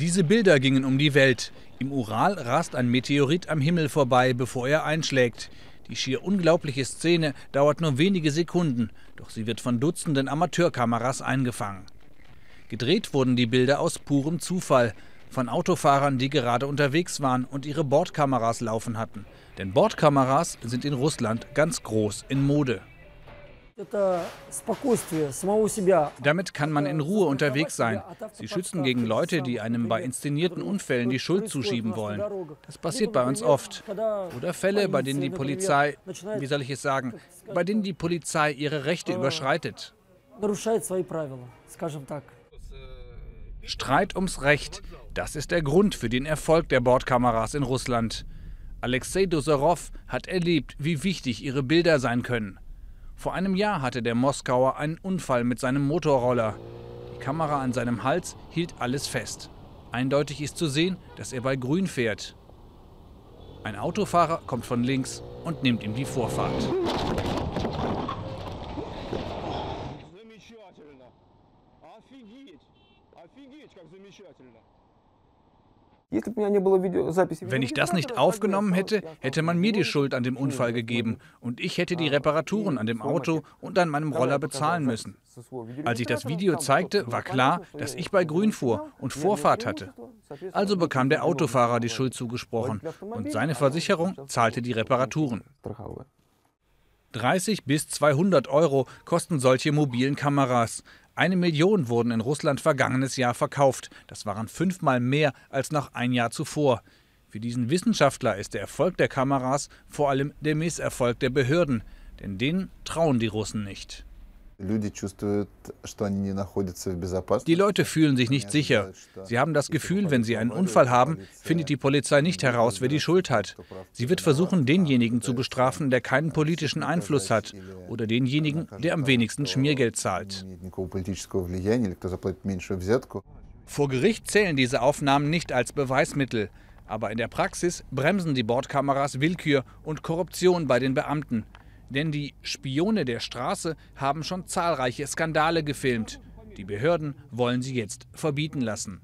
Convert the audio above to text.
Diese Bilder gingen um die Welt. Im Ural rast ein Meteorit am Himmel vorbei, bevor er einschlägt. Die schier unglaubliche Szene dauert nur wenige Sekunden, doch sie wird von Dutzenden Amateurkameras eingefangen. Gedreht wurden die Bilder aus purem Zufall von Autofahrern, die gerade unterwegs waren und ihre Bordkameras laufen hatten. Denn Bordkameras sind in Russland ganz groß in Mode. Damit kann man in Ruhe unterwegs sein. Sie schützen gegen Leute, die einem bei inszenierten Unfällen die Schuld zuschieben wollen. Das passiert bei uns oft. Oder Fälle, bei denen die Polizei, wie soll ich es sagen, bei denen die Polizei ihre Rechte überschreitet. Streit ums Recht, das ist der Grund für den Erfolg der Bordkameras in Russland. Alexei Dosorow hat erlebt, wie wichtig ihre Bilder sein können. Vor einem Jahr hatte der Moskauer einen Unfall mit seinem Motorroller. Die Kamera an seinem Hals hielt alles fest. Eindeutig ist zu sehen, dass er bei Grün fährt. Ein Autofahrer kommt von links und nimmt ihm die Vorfahrt. Wenn ich das nicht aufgenommen hätte, hätte man mir die Schuld an dem Unfall gegeben und ich hätte die Reparaturen an dem Auto und an meinem Roller bezahlen müssen. Als ich das Video zeigte, war klar, dass ich bei Grün fuhr und Vorfahrt hatte. Also bekam der Autofahrer die Schuld zugesprochen und seine Versicherung zahlte die Reparaturen. 30 bis 200 Euro kosten solche mobilen Kameras. Eine Million wurden in Russland vergangenes Jahr verkauft. Das waren fünfmal mehr als noch ein Jahr zuvor. Für diesen Wissenschaftler ist der Erfolg der Kameras vor allem der Misserfolg der Behörden, denn denen trauen die Russen nicht. Die Leute fühlen sich nicht sicher. Sie haben das Gefühl, wenn sie einen Unfall haben, findet die Polizei nicht heraus, wer die Schuld hat. Sie wird versuchen, denjenigen zu bestrafen, der keinen politischen Einfluss hat oder denjenigen, der am wenigsten Schmiergeld zahlt. Vor Gericht zählen diese Aufnahmen nicht als Beweismittel. Aber in der Praxis bremsen die Bordkameras Willkür und Korruption bei den Beamten. Denn die Spione der Straße haben schon zahlreiche Skandale gefilmt. Die Behörden wollen sie jetzt verbieten lassen.